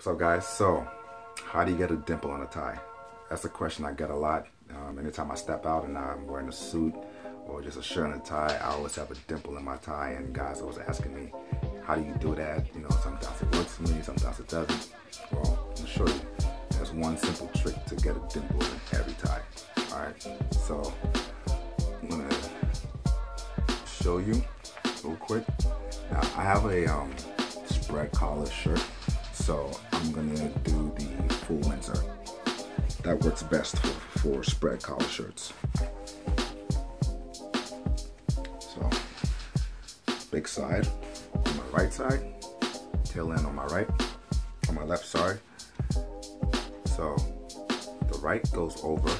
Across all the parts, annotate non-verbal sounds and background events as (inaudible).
What's up guys? So, how do you get a dimple on a tie? That's a question I get a lot. Um, anytime I step out and I'm wearing a suit or just a shirt and a tie, I always have a dimple in my tie and guys always asking me, how do you do that? You know, sometimes it works for me, sometimes it doesn't. Well, I'm sure. There's one simple trick to get a dimple in every tie. Alright, so I'm gonna show you real quick. Now I have a um, spread collar shirt, so I'm gonna do the full Windsor. That works best for, for spread collar shirts. So, big side on my right side, tail end on my right, on my left, sorry. So, the right goes over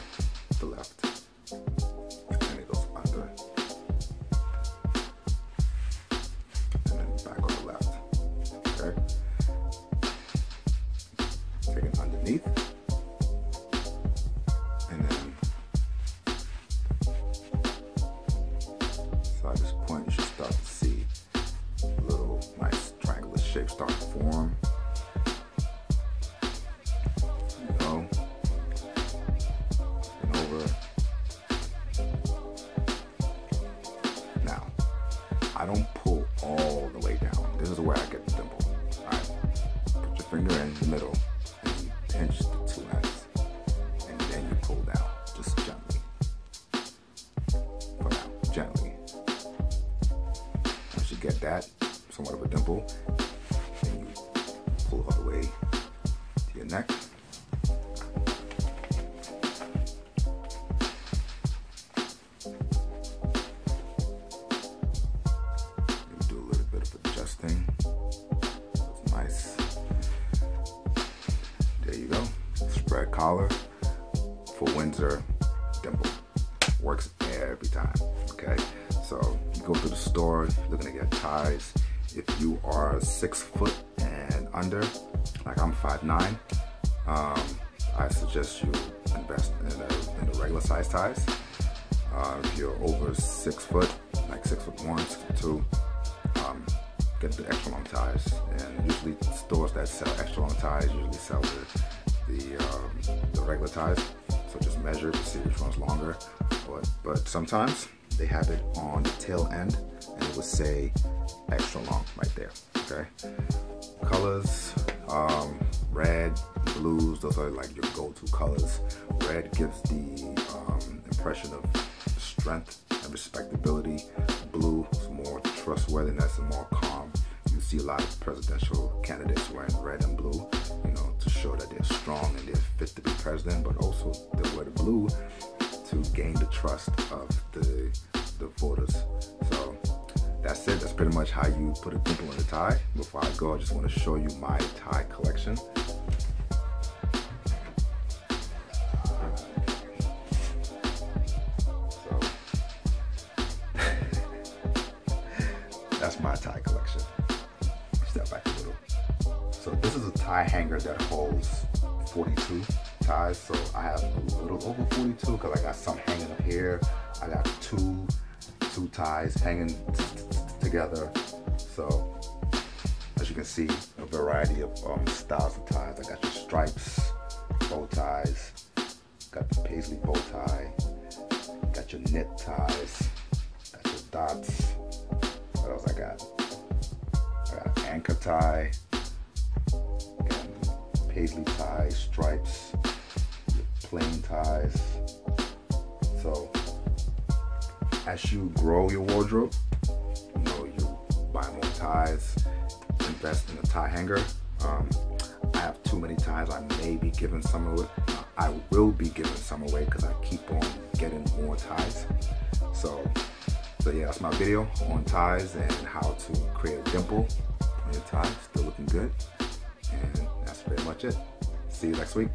the left, Take it underneath, and then so at this point you should start to see a little nice triangular shape start to form. You. And over. Now, I don't pull all the way down. This is where I get the dimple. Alright. Put your finger in the middle Gently. Once you get that, somewhat of a dimple, then you pull all the way to your neck. Do a little bit of adjusting. Nice. There you go. Spread collar for Windsor dimple. Works every time. Okay. So you go to the store you're gonna get ties. If you are six foot and under, like I'm 5'9", um, I suggest you invest in, in the regular size ties. Uh, if you're over six foot, like six foot one, six foot two, um, get the extra long ties. And usually stores that sell extra long ties usually sell the the, um, the regular ties. Measure to see which one's longer. But but sometimes they have it on the tail end, and it would say extra long right there. Okay. Colors, um, red, blues. Those are like your go-to colors. Red gives the um, impression of strength and respectability. Blue is more trustworthiness and more calm. You see a lot of presidential candidates wearing red and blue, that they're strong and they're fit to be president, but also the blue to gain the trust of the the voters. So that's it. That's pretty much how you put a dimple in a tie. Before I go, I just want to show you my tie collection. So (laughs) that's my tie collection. Step back. So this is a tie hanger that holds 42 ties. So I have a little over 42 because I got some hanging up here. I got two two ties hanging together. So as you can see, a variety of um, styles of ties. I got your stripes, bow ties, got the paisley bow tie, got your knit ties, got your dots. What else I got? I got anchor tie, paisley ties, stripes, plain ties. So as you grow your wardrobe, you know, you buy more ties, invest in a tie hanger. Um, I have too many ties. I may be giving some away. I will be giving some away because I keep on getting more ties. So, so yeah, that's my video on ties and how to create a dimple on your tie. Still looking good. And that's pretty much it. See you next week.